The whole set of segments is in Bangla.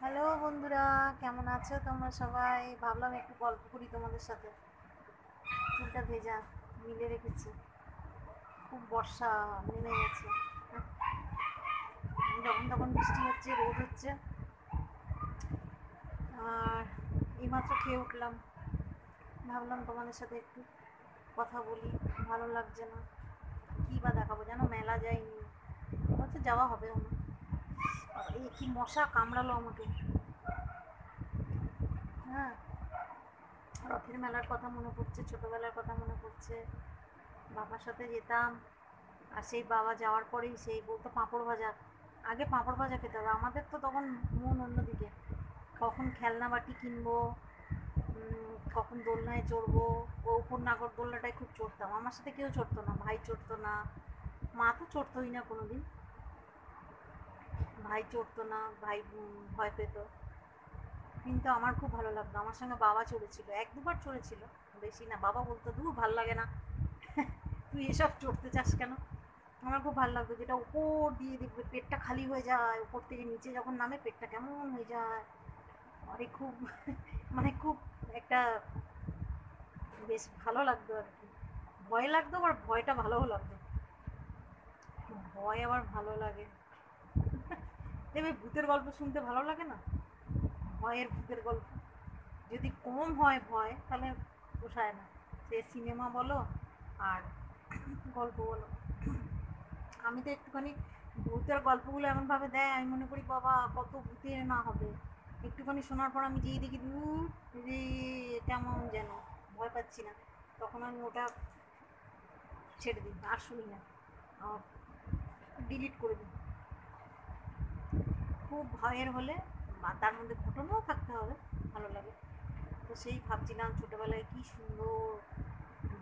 হ্যালো বন্ধুরা, কেমন আছো তোমরা সবাই? ভাবলাম একটু গল্প করি তোমাদের সাথে। চুলটা ভেজা, মিলে রেখেছি। খুব বর্ষা নেমে গেছে। যখন তখন বৃষ্টি হচ্ছে, রোদ হচ্ছে। আর এইমাত্র খেয়ে উঠলাম। ভাবলাম তোমাদের সাথে একটু কথা বলি, ভালো লাগছে না। কী বা দেখাবো? যেন মেলা যায়নি। হয়তো যাওয়া হবে। না এই কি মশা কামড়ালো আমাকে। হ্যাঁ। রথের মেলার কথা মনে পড়ছে, ছোটবেলার কথা মনে পড়ছে। বাবার সাথে যেতাম, আর সেই বাবা যাওয়ার পরেই সেই বলতো পাঁপড় ভাজা। আগে পাঁপড় ভাজা খেতে হবে, আমাদের তো তখন মন অন্যদিকে। কখন খেলনা বাটি কিনবো কখন দোলনায় চড়বো, ও উপর নাগর দোলনাটায় খুব চড়তাম। আমার সাথে কেউ চড়তো না, ভাই চড়তো না, মা তো চড়তোই না কোনোদিন। ভাই চড়তো না, ভাই ভয় পেত। কিন্তু আমার খুব ভালো লাগতো। আমার সঙ্গে বাবা চড়েছিল, এক দুবার চড়েছিল। বেশি না, বাবা বলতো দূর ভালো লাগে না। তুই এসব চড়তে চাস কেন? আমার খুব ভালো লাগতো, যেটা উপর দিয়ে দেখবে, পেটটা খালি হয়ে যায়। উপর থেকে নিচে যখন নামে, পেটটা কেমন হয়ে যায়। আরে খুব মানে খুব একটা বেশ ভালো লাগতো আর কি। ভয় লাগতো, আবার ভয়টা ভালোও লাগতো। ভয় আবার ভালো লাগে। দেখবে ভূতের গল্প শুনতে ভালো লাগে না? ভয়ের ভূতের গল্প। যদি কম হয় ভয়, তাহলে পোষায় না। সে সিনেমা বলো আর গল্প বলো। আমি তো একটুখানি ভূতের গল্পগুলো এমনভাবে দেয়, আমি মনে করি, বাবা, কত ভূতের না হবে। একটুখানি শোনার পর আমি যেই দেখি দূর রে কেমন যেন, ভয় পাচ্ছি না। তখন আমি ওটা ছেড়ে দিই, আর শুনি না। ডিলিট করে দিই। খুব ভয়ের হলে তার মধ্যে ঘটনাও থাকতে হবে, ভালো লাগে। তো সেই ভাবছিলাম ছোটোবেলায় কি সুন্দর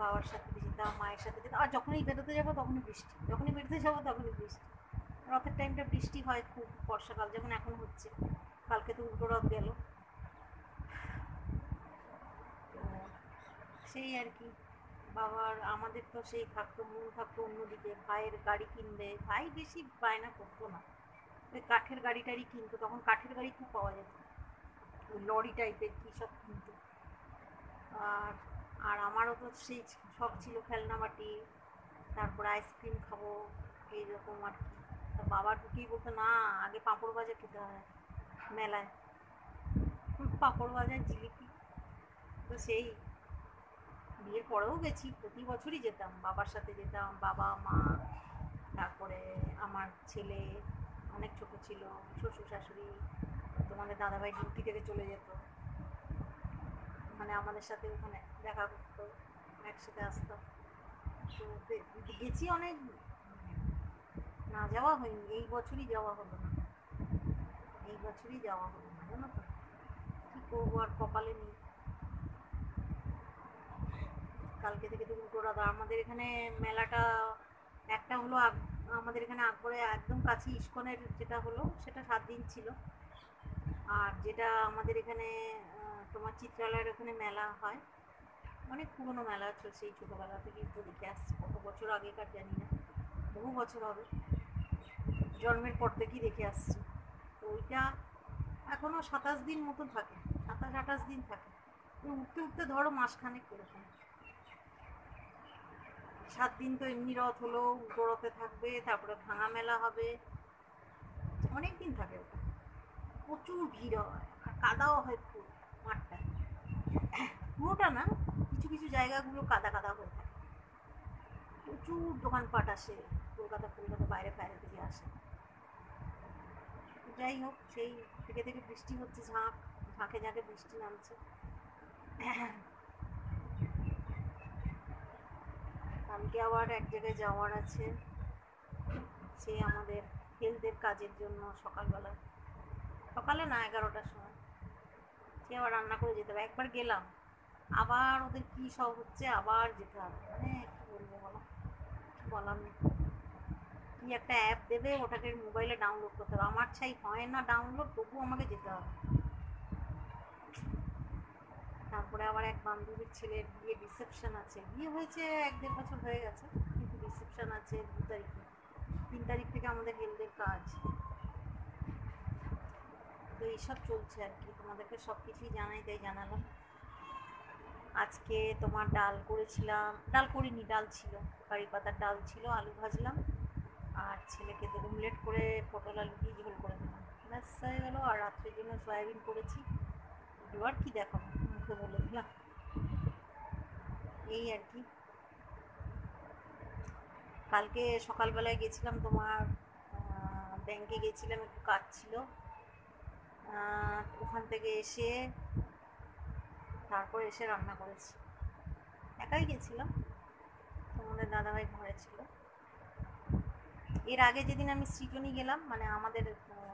বাবার সাথে যেতাম, মায়ের সাথে যেতাম। আর যখনই বেরোতে যাব তখনই বৃষ্টি, যখনই বেরোতে যাব তখনই বৃষ্টি। রথের টাইমটা বৃষ্টি হয় খুব বর্ষাকাল, যেমন এখন হচ্ছে। কালকে তো উল্টো রথ গেল। সেই আর কি। বাবার, আমাদের তো সেই থাকতো মন থাকতো অন্যদিকে। ভাইয়ের গাড়ি কিনবে। ভাই বেশি বায়না করতো না। কাঠের গাড়ি টাড়ি কিনতো, তখন কাঠের গাড়ি খুব পাওয়া যেত। ওই লরি টাইপের কী সব কিনতো। আর আর আমারও তো সেই শখ ছিল খেলনা বাটি, তারপর আইসক্রিম খাব, এইরকম আর কি। তা বাবা ঢুকেই বলতো, না, আগে পাঁপড় ভাজা খেতে হয় মেলায়। পাঁপড় ভাজা, জিলিপি, তো সেই। বিয়ের পরেও গেছি, প্রতি বছরই যেতাম, বাবার সাথে যেতাম, বাবা, মা, তারপরে আমার ছেলে অনেক ছোট ছিল, শ্বশুর শাশুড়ি, তোমাদের দাদাভাই ডিউটি থেকে চলে যেত। মানে আমাদের সাথে ওখানে দেখা করতো, একসাথে আসতাম তো গেছি অনেক, না যাওয়া হয়নি, এই বছরই যাওয়া হলো না। এই বছরই যাওয়া হলো না, জানো তো। কী করব আর কপালে নেই। কালকে থেকে রাত আর আমাদের এখানে মেলাটা, একটা হলো আমাদের এখানে আকবরে একদম কাছে ইস্কনের যেটা হলো, সেটা সাত দিন ছিল। আর যেটা আমাদের এখানে তোমার চিত্রালয়ের ওখানে মেলা হয়। অনেক পুরনো মেলা হচ্ছে সেই ছোটোবেলা থেকেই তো দেখে আসছি। কত বছর আগেকার জানি না। বহু বছর হবে। জন্মের পর থেকেই দেখে আসছি। তো ওইটা এখনও সাতাশ দিন মতো থাকে। সাতাশ আঠাশ দিন থাকে। উঠতে উঠতে ধরো মাসখানেক এরকম। সাত দিন তো এমনি রথ হলো, উল্টো রথে থাকবে, তারপরে ভাঙা মেলা হবে। অনেক দিন থাকে ওটা। প্রচুর ভিড় হয়, আর কাদাও হয় খুব মাঠটা পুরোটা না, কিছু কিছু জায়গাগুলো কাদা কাদা হয়ে থাকে। প্রচুর দোকানপাট আসে, কলকাতা কলকাতা বাইরে বাইরে থেকে আসে। যাই হোক, সেই থেকে থেকে বৃষ্টি হচ্ছে, ঝাঁক, ঝাঁকে ঝাঁকে বৃষ্টি নামছে। কালকে আবার এক জায়গায় যাওয়ার আছে। সে আমাদের হেলথের কাজের জন্য সকালবেলা। সকালে না এগারোটার সময়। সে আবার রান্না করে যেতে হবে। একবার গেলাম। আবার ওদের কী সব হচ্ছে আবার যেতে হবে। মানে কী বলব বলো? নেই। কি একটা অ্যাপ দেবে, ওটাকে মোবাইলে ডাউনলোড করতে হবে। আমার ছাই হয় না ডাউনলোড তবুও আমাকে যেতে হবে। তারপরে আবার এক বান্ধবীর ছেলের বিয়ে রিসেপশন আছে। বিয়ে হয়েছে এক দেড় বছর হয়ে গেছে, কিন্তু রিসেপশন আছে দু তারিখে। তিন তারিখ থেকে আমাদের হেলথের কাজ। তো এই এইসব চলছে আর কি, তোমাদেরকে সব কিছুই জানাই তাই জানালাম। আজকে তোমার ডাল করেছিলাম, ডাল করিনি, ডাল ছিল। কারি পাতার ডাল ছিল, আলু ভাজলাম। আর ছেলেকে অমলেট করে পটল আলু দিয়ে ঝোল করে দিলাম। ব্যাস, হয়ে গেলো। আর রাত্রের জন্য সয়াবিন করেছি। এবার কি দেখাবো? মুখে বলে দিলাম এই আর কি কালকে সকালবেলায় গেছিলাম তোমার ব্যাংকে গেছিলাম, একটু কাজ ছিল। ওখান থেকে এসে তারপর এসে রান্না করেছি। একাই গেছিলাম, তোমাদের দাদাভাই ঘরে ছিল। এর আগে যেদিন আমি সৃজনী গেলাম মানে আমাদের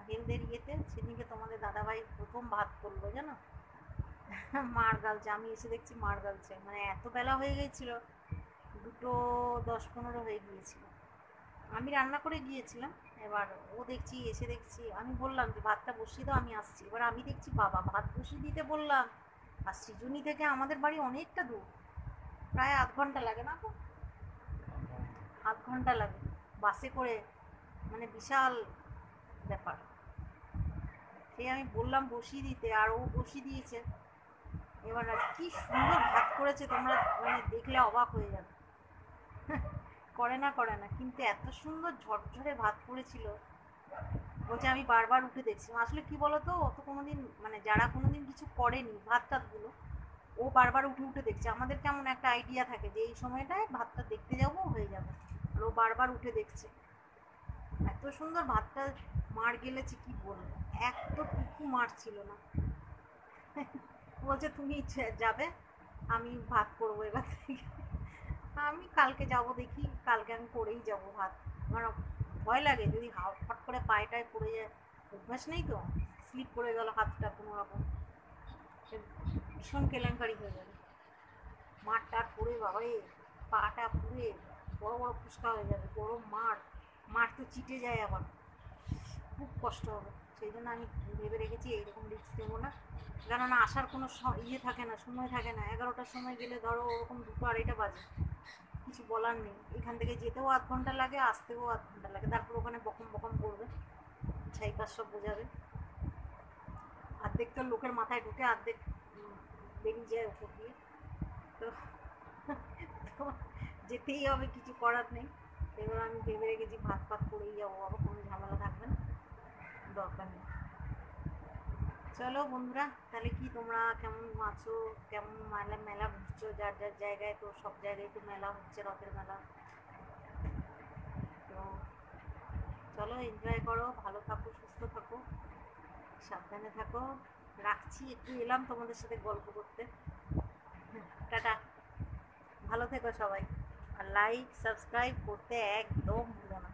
হেলদের ইয়েতে, সেদিনকে তোমাদের দাদাভাই প্রথম ভাত করল, জানো? মার গালছে আমি এসে দেখছি মার গালছে মানে এত বেলা হয়ে গেছিল দুটো দশ পনেরো হয়ে গিয়েছিল। আমি রান্না করে গিয়েছিলাম, এবার ও দেখছি, এসে দেখছি, আমি বললাম যে ভাতটা বসিয়ে দাও, আমি আসছি। এবার আমি দেখছি বাবা ভাত বসিয়ে দিতে বললাম, আর সৃজনী থেকে আমাদের বাড়ি অনেকটা দূর, প্রায় আধ ঘণ্টা লাগে না আধ ঘণ্টা লাগে, বাসে করে মানে বিশাল ব্যাপার। সেই আমি বললাম বসিয়ে দিতে, আর ও বসিয়ে দিয়েছে। এবার কি সুন্দর ভাত করেছে তোমরা মানে দেখলে অবাক হয়ে যাবে। করে না করে না, কিন্তু এত সুন্দর ঝরঝরে ভাত করেছিল। বলছে আমি বারবার উঠে দেখছি। আসলে কি বলতো, ও তো কোনোদিন মানে যারা কোনোদিন কিছু করেনি ভাত টাতগুলো ও বারবার উঠে উঠে দেখছে। আমাদের কেমন একটা আইডিয়া থাকে যে এই সময়টায় ভাতটা দেখতে যাব, হয়ে যাবে। আর ও বারবার উঠে দেখছে। এত সুন্দর ভাতটা মার গেলেছে, কি বলব? টুকু মার ছিল না। বলছে তুমি যাবে, আমি ভাত করব এবার থেকে। আমি কালকে যাব দেখি, কালকে আমি করেই যাব ভাত। আমার ভয় লাগে, যদি হট করে পায়েটায় পড়ে যায়, অভ্যাস নেই তো? স্লিপ করে গেল হাতটা কোনো রকম। ভীষণ কেলেঙ্কারি হয়ে যাবে মাঠ টাট পড়ে বাবারে, পাটা পুড়ে, বড় বড় ফুসকা হয়ে যাবে গরম মাঠ মাঠ তো চিটে যায় আবার। খুব কষ্ট হবে। সেই জন্য আমি ভেবে রেখেছি এইরকম রিক্স দেবো না। কেননা আসার কোনো ইয়ে থাকে না, সময় থাকে না। এগারোটার সময় গেলে ধরো ওরকম দুটো আড়াইটা বাজে। কিছু বলার নেই। এখান থেকে যেতেও আধ ঘণ্টা লাগে, আসতেও আধ ঘণ্টা লাগে। তারপর ওখানে বকম বকম করবে। ছাইপাস সব বোঝাবে। অর্ধেক তো লোকের মাথায় ঢুকে, অর্ধেক বেরিয়ে যায় ওপর দিয়ে। তো যেতেই হবে, কিছু করার নেই। এবার আমি ভেবে রেখেছি ভাত ফাত করেই যাব আবার কোনো ঝামেলা থাকবে না দরকার নেই চলো বন্ধুরা, তাহলে কি তোমরা কেমন আছো? কেমন মেলা মেলা ঘুরছো? যার যার জায়গায় তো সব জায়গায় তো মেলা হচ্ছে, রথের মেলা। তো চলো এনজয় করো, ভালো থাকো, সুস্থ থাকো, সাবধানে থাকো। রাখছি, একটু এলাম তোমাদের সাথে গল্প করতে। টাটা। ভালো থেকো সবাই। আর লাইক সাবস্ক্রাইব করতে একদম ভুলো না।